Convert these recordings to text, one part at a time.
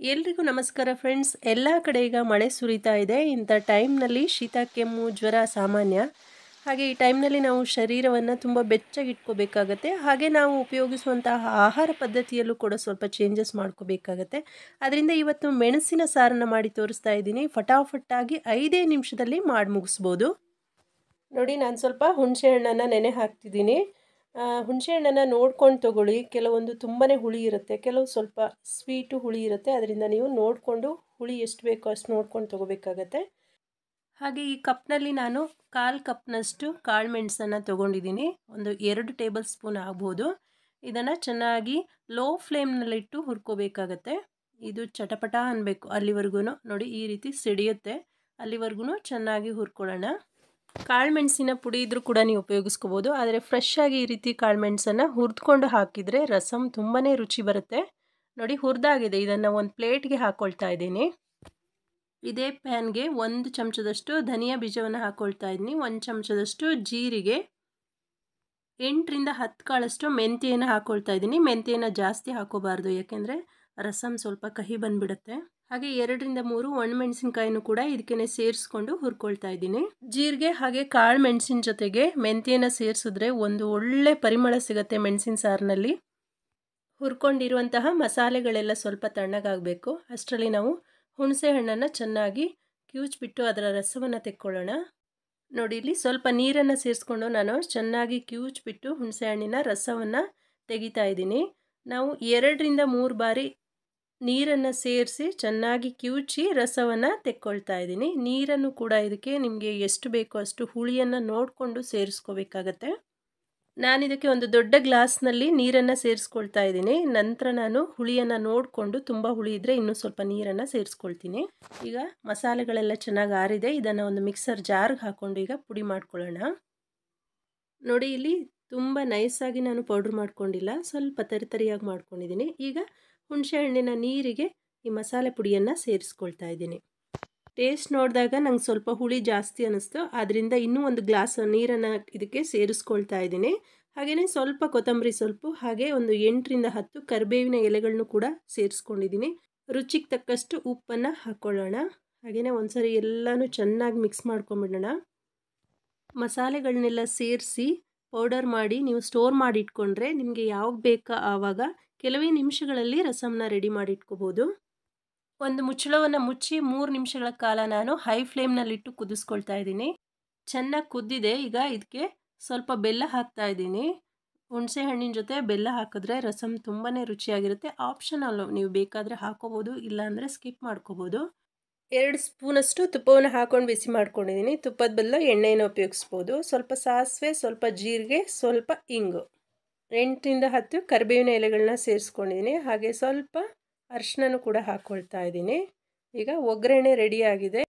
ಎಲ್ರಿಗೂ ನಮಸ್ಕಾರ ಫ್ರೆಂಡ್ಸ್. ಎಲ್ಲ ಕಡೆ ಈಗ ಮಳೆ ಸುರಿತಾ ಇದೆ. ಇಂಥ ಟೈಮ್ನಲ್ಲಿ ಶೀತ, ಕೆಮ್ಮು, ಜ್ವರ ಸಾಮಾನ್ಯ. ಹಾಗೆ ಈ ಟೈಮ್ನಲ್ಲಿ ನಾವು ಶರೀರವನ್ನು ತುಂಬ ಬೆಚ್ಚಗಿಟ್ಕೋಬೇಕಾಗತ್ತೆ. ಹಾಗೆ ನಾವು ಉಪಯೋಗಿಸುವಂತಹ ಆಹಾರ ಪದ್ಧತಿಯಲ್ಲೂ ಕೂಡ ಸ್ವಲ್ಪ ಚೇಂಜಸ್ ಮಾಡ್ಕೋಬೇಕಾಗತ್ತೆ. ಅದರಿಂದ ಇವತ್ತು ಮೆಣಸಿನ ಸಾರನ್ನು ಮಾಡಿ ತೋರಿಸ್ತಾ ಇದ್ದೀನಿ. ಫಟಾಫಟ್ಟಾಗಿ ಐದೇ ನಿಮಿಷದಲ್ಲಿ ಮಾಡಿ ಮುಗಿಸ್ಬೋದು ನೋಡಿ, ನಾನು ಸ್ವಲ್ಪ ಹುಣಸೆ ಹಣ್ಣನ್ನು ನೆನೆ ಹಾಕ್ತಿದ್ದೀನಿ. ಹುಣಸೆ ಹಣ್ಣನ್ನು ನೋಡ್ಕೊಂಡು ತೊಗೊಳ್ಳಿ. ಕೆಲವೊಂದು ತುಂಬಾ ಹುಳಿ ಇರುತ್ತೆ. ಕೆಲವು ಸ್ವಲ್ಪ ಸ್ವೀಟು ಹುಳಿ ಇರುತ್ತೆ. ಅದರಿಂದ ನೀವು ನೋಡಿಕೊಂಡು ಹುಳಿ ಎಷ್ಟು ಬೇಕೋ ಅಷ್ಟು ನೋಡ್ಕೊಂಡು ತೊಗೋಬೇಕಾಗತ್ತೆ. ಹಾಗೆ ಈ ಕಪ್ನಲ್ಲಿ ನಾನು ಕಾಲು ಕಪ್ನಷ್ಟು ಕಾಳು ಮೆಣಸನ್ನು ತೊಗೊಂಡಿದ್ದೀನಿ. ಒಂದು ಎರಡು ಟೇಬಲ್ ಸ್ಪೂನ್ ಆಗ್ಬೋದು. ಇದನ್ನು ಚೆನ್ನಾಗಿ ಲೋ ಫ್ಲೇಮ್ನಲ್ಲಿಟ್ಟು ಹುರ್ಕೋಬೇಕಾಗತ್ತೆ. ಇದು ಚಟಪಟ ಅನ್ನಬೇಕು ಅಲ್ಲಿವರೆಗೂ ನೋಡಿ ಈ ರೀತಿ ಸಿಡಿಯುತ್ತೆ. ಅಲ್ಲಿವರೆಗೂ ಚೆನ್ನಾಗಿ ಹುರ್ಕೊಳ್ಳೋಣ. ಕಾಳು ಮೆಣಸಿನ ಪುಡಿ ಇದ್ರೂ ಕೂಡ ನೀವು ಉಪಯೋಗಿಸ್ಕೋಬೋದು. ಆದರೆ ಫ್ರೆಶ್ ಆಗಿ ಈ ರೀತಿ ಕಾಳುಮೆಣಸನ್ನು ಹುರಿದ್ಕೊಂಡು ಹಾಕಿದರೆ ರಸಮ್ ತುಂಬಾ ರುಚಿ ಬರುತ್ತೆ. ನೋಡಿ, ಹುರಿದಾಗಿದೆ. ಇದನ್ನು ಒಂದು ಪ್ಲೇಟ್ಗೆ ಹಾಕ್ಕೊಳ್ತಾ ಇದ್ದೀನಿ. ಇದೇ ಪ್ಯಾನ್ಗೆ ಒಂದು ಚಮಚದಷ್ಟು ಧನಿಯಾ ಬೀಜವನ್ನು ಹಾಕ್ಕೊಳ್ತಾ ಇದ್ದೀನಿ. ಒಂದು ಚಮಚದಷ್ಟು ಜೀರಿಗೆ. ಎಂಟರಿಂದ ಹತ್ತು ಕಾಳಷ್ಟು ಮೆಂತ್ಯೆಯನ್ನು ಹಾಕ್ಕೊಳ್ತಾ ಇದ್ದೀನಿ. ಮೆಂತ್ಯೆಯನ್ನು ಜಾಸ್ತಿ ಹಾಕೋಬಾರ್ದು. ಯಾಕೆಂದರೆ ರಸಮ್ ಸ್ವಲ್ಪ ಕಹಿ ಬಂದ್ಬಿಡುತ್ತೆ. ಹಾಗೆ ಎರಡರಿಂದ ಮೂರು ಒಣಮೆಣಸಿನ್ಕಾಯಿನೂ ಕೂಡ ಇದಕ್ಕೆ ಸೇರಿಸ್ಕೊಂಡು ಹುರ್ಕೊಳ್ತಾ ಇದ್ದೀನಿ. ಜೀರಿಗೆ ಹಾಗೆ ಕಾಳು ಮೆಣಸಿನ ಜೊತೆಗೆ ಮೆಂತ್ಯನ ಸೇರಿಸಿದ್ರೆ ಒಂದು ಒಳ್ಳೆ ಪರಿಮಳ ಸಿಗುತ್ತೆ ಮೆಣಸಿನ ಸಾರಿನಲ್ಲಿ. ಹುರ್ಕೊಂಡಿರುವಂತಹ ಮಸಾಲೆಗಳೆಲ್ಲ ಸ್ವಲ್ಪ ತಣ್ಣಗಾಗಬೇಕು. ಅಷ್ಟರಲ್ಲಿ ನಾವು ಹುಣಸೆ ಹಣ್ಣನ್ನು ಚೆನ್ನಾಗಿ ಕಿವುಚ್ಬಿಟ್ಟು ಅದರ ರಸವನ್ನು ತೆಕ್ಕೊಳ್ಳೋಣ. ನೋಡಿ, ಇಲ್ಲಿ ಸ್ವಲ್ಪ ನೀರನ್ನು ಸೇರಿಸ್ಕೊಂಡು ನಾನು ಚೆನ್ನಾಗಿ ಕಿವುಚ್ಬಿಟ್ಟು ಹುಣಸೆ ಹಣ್ಣಿನ ರಸವನ್ನು ತೆಗಿತಾ ಇದ್ದೀನಿ. ನಾವು ಎರಡರಿಂದ ಮೂರು ಬಾರಿ ನೀರನ್ನು ಸೇರಿಸಿ ಚೆನ್ನಾಗಿ ಕಿವುಚಿ ರಸವನ್ನು ತೆಕ್ಕೊಳ್ತಾ ಇದ್ದೀನಿ. ನೀರನ್ನು ಕೂಡ ಇದಕ್ಕೆ ನಿಮಗೆ ಎಷ್ಟು ಬೇಕೋ ಅಷ್ಟು ಹುಳಿಯನ್ನು ನೋಡಿಕೊಂಡು ಸೇರಿಸ್ಕೋಬೇಕಾಗತ್ತೆ. ನಾನು ಇದಕ್ಕೆ ಒಂದು ದೊಡ್ಡ ಗ್ಲಾಸ್ನಲ್ಲಿ ನೀರನ್ನು ಸೇರಿಸ್ಕೊಳ್ತಾ ಇದ್ದೀನಿ. ನಂತರ ನಾನು ಹುಳಿಯನ್ನು ನೋಡಿಕೊಂಡು ತುಂಬ ಹುಳಿ ಇದ್ದರೆ ಇನ್ನೂ ಸ್ವಲ್ಪ ನೀರನ್ನು ಸೇರಿಸ್ಕೊಳ್ತೀನಿ. ಈಗ ಮಸಾಲೆಗಳೆಲ್ಲ ಚೆನ್ನಾಗಿ ಆರಿದೆ. ಇದನ್ನು ಒಂದು ಮಿಕ್ಸರ್ ಜಾರ್ಗೆ ಹಾಕ್ಕೊಂಡು ಈಗ ಪುಡಿ ಮಾಡ್ಕೊಳ್ಳೋಣ. ನೋಡಿ, ಇಲ್ಲಿ ತುಂಬ ನೈಸಾಗಿ ನಾನು ಪೌಡ್ರ್ ಮಾಡ್ಕೊಂಡಿಲ್ಲ. ಸ್ವಲ್ಪ ತರಿತರಿಯಾಗಿ ಮಾಡ್ಕೊಂಡಿದ್ದೀನಿ. ಈಗ ಹುಣಸೆ ಹಣ್ಣಿನ ನೀರಿಗೆ ಈ ಮಸಾಲೆ ಪುಡಿಯನ್ನು ಸೇರಿಸ್ಕೊಳ್ತಾ ಇದ್ದೀನಿ. ಟೇಸ್ಟ್ ನೋಡಿದಾಗ ನಂಗೆ ಸ್ವಲ್ಪ ಹುಳಿ ಜಾಸ್ತಿ ಅನ್ನಿಸ್ತು ಆದ್ದರಿಂದ ಇನ್ನೂ ಒಂದು ಗ್ಲಾಸ್ ನೀರನ್ನು ಇದಕ್ಕೆ ಸೇರಿಸ್ಕೊಳ್ತಾ ಇದ್ದೀನಿ. ಹಾಗೆಯೇ ಸ್ವಲ್ಪ ಕೊತ್ತಂಬರಿ ಸ್ವಲ್ಪ ಹಾಗೆ ಒಂದು ಎಂಟರಿಂದ ಹತ್ತು ಕರಿಬೇವಿನ ಎಲೆಗಳನ್ನು ಕೂಡ ಸೇರಿಸ್ಕೊಂಡಿದ್ದೀನಿ. ರುಚಿಗೆ ತಕ್ಕಷ್ಟು ಉಪ್ಪನ್ನು ಹಾಕ್ಕೊಳ್ಳೋಣ ಹಾಗೆಯೇ ಒಂದ್ಸರಿ ಎಲ್ಲನೂ ಚೆನ್ನಾಗಿ ಮಿಕ್ಸ್ ಮಾಡ್ಕೊಂಬಿಡೋಣ. ಮಸಾಲೆಗಳನ್ನೆಲ್ಲ ಸೇರಿಸಿ ಪೌಡರ್ ಮಾಡಿ ನೀವು ಸ್ಟೋರ್ ಮಾಡಿ ಇಟ್ಕೊಂಡ್ರೆ ನಿಮಗೆ ಯಾವಾಗ ಬೇಕಾ ಆವಾಗ ಕೆಲವೇ ನಿಮಿಷಗಳಲ್ಲಿ ರಸಮ್ನ ರೆಡಿ ಮಾಡಿ ಇಟ್ಕೋಬೋದು ಒಂದು ಮುಚ್ಚಳವನ್ನು ಮುಚ್ಚಿ ಮೂರು ನಿಮಿಷಗಳ ಕಾಲ ನಾನು ಹೈ ಫ್ಲೇಮ್ನಲ್ಲಿಟ್ಟು ಕುದಿಸ್ಕೊಳ್ತಾ ಇದ್ದೀನಿ. ಚೆನ್ನಾಗಿ ಕುದ್ದಿದೆ, ಈಗ ಇದಕ್ಕೆ ಸ್ವಲ್ಪ ಬೆಲ್ಲ ಹಾಕ್ತಾ ಇದ್ದೀನಿ. ಹುಣಸೆ ಹಣ್ಣಿನ ಜೊತೆ ಬೆಲ್ಲ ಹಾಕಿದ್ರೆ ರಸಮ್ ತುಂಬಾ ರುಚಿಯಾಗಿರುತ್ತೆ. ಆಪ್ಷನಲ್ಲು ನೀವು ಬೇಕಾದರೆ ಹಾಕೋಬೋದು, ಇಲ್ಲಾಂದರೆ ಸ್ಕಿಪ್ ಮಾಡ್ಕೋಬೋದು. ಎರಡು ಸ್ಪೂನಷ್ಟು ತುಪ್ಪವನ್ನು ಹಾಕ್ಕೊಂಡು ಬಿಸಿ ಮಾಡ್ಕೊಂಡಿದ್ದೀನಿ. ತುಪ್ಪದ ಬದಲು ಎಣ್ಣೆಯನ್ನು ಉಪಯೋಗಿಸ್ಬೋದು. ಸ್ವಲ್ಪ ಸಾಸಿವೆ, ಸ್ವಲ್ಪ ಜೀರಿಗೆ, ಸ್ವಲ್ಪ ಇಂಗು. ಎಂಟರಿಂದ ಹತ್ತು ಕರಿಬೇವಿನ ಎಲೆಗಳನ್ನ ಸೇರಿಸ್ಕೊಂಡಿದ್ದೀನಿ. ಹಾಗೆ ಸ್ವಲ್ಪ ಅರಿಶಿನೂ ಕೂಡ ಹಾಕ್ಕೊಳ್ತಾ ಇದ್ದೀನಿ. ಈಗ ಒಗ್ಗರಣೆ ರೆಡಿಯಾಗಿದೆ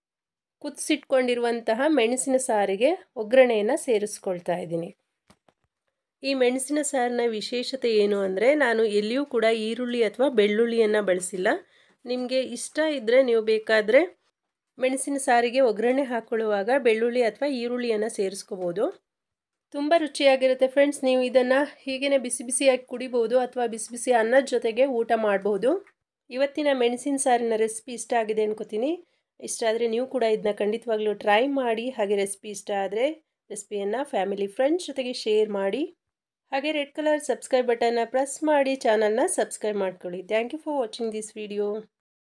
ಕುದಿಸಿಟ್ಕೊಂಡಿರುವಂತಹ ಮೆಣಸಿನ ಸಾರಿಗೆ ಒಗ್ಗರಣೆಯನ್ನು ಸೇರಿಸ್ಕೊಳ್ತಾ ಇದ್ದೀನಿ. ಈ ಮೆಣಸಿನ ಸಾರಿನ ವಿಶೇಷತೆ ಏನು ಅಂದರೆ ನಾನು ಎಲ್ಲಿಯೂ ಕೂಡ ಈರುಳ್ಳಿ ಅಥವಾ ಬೆಳ್ಳುಳ್ಳಿಯನ್ನು ಬಳಸಿಲ್ಲ. ನಿಮಗೆ ಇಷ್ಟ ಇದ್ದರೆ ನೀವು ಬೇಕಾದರೆ ಮೆಣಸಿನ ಸಾರಿಗೆ ಒಗ್ಗರಣೆ ಹಾಕ್ಕೊಳ್ಳುವಾಗ ಬೆಳ್ಳುಳ್ಳಿ ಅಥವಾ ಈರುಳ್ಳಿಯನ್ನು ಸೇರಿಸ್ಕೋಬೋದು. ತುಂಬ ರುಚಿಯಾಗಿರುತ್ತೆ ಫ್ರೆಂಡ್ಸ್. ನೀವು ಇದನ್ನು ಹೀಗೇ ಬಿಸಿ ಬಿಸಿಯಾಗಿ ಕುಡಿಬೋದು ಅಥವಾ ಬಿಸಿ ಬಿಸಿ ಅನ್ನದ ಜೊತೆಗೆ ಊಟ ಮಾಡ್ಬೋದು. ಇವತ್ತಿನ ಮೆಣಸಿನ ಸಾರಿನ ರೆಸಿಪಿ ಇಷ್ಟ ಆಗಿದೆ ಅನ್ಕೋತೀನಿ. ಇಷ್ಟ ಆದರೆ ನೀವು ಕೂಡ ಇದನ್ನ ಖಂಡಿತವಾಗ್ಲೂ ಟ್ರೈ ಮಾಡಿ, ಹಾಗೆ ರೆಸಿಪಿ ಇಷ್ಟ ಆದರೆ ರೆಸಿಪಿಯನ್ನು ಫ್ಯಾಮಿಲಿ ಫ್ರೆಂಡ್ಸ್ ಜೊತೆಗೆ ಶೇರ್ ಮಾಡಿ. ಹಾಗೆ ರೆಡ್ ಕಲರ್ ಸಬ್ಸ್ಕ್ರೈಬ್ ಬಟನ್ನ ಪ್ರೆಸ್ ಮಾಡಿ, ಚಾನಲ್ನ ಸಬ್ಸ್ಕ್ರೈಬ್ ಮಾಡ್ಕೊಳ್ಳಿ. Thank you for watching this video.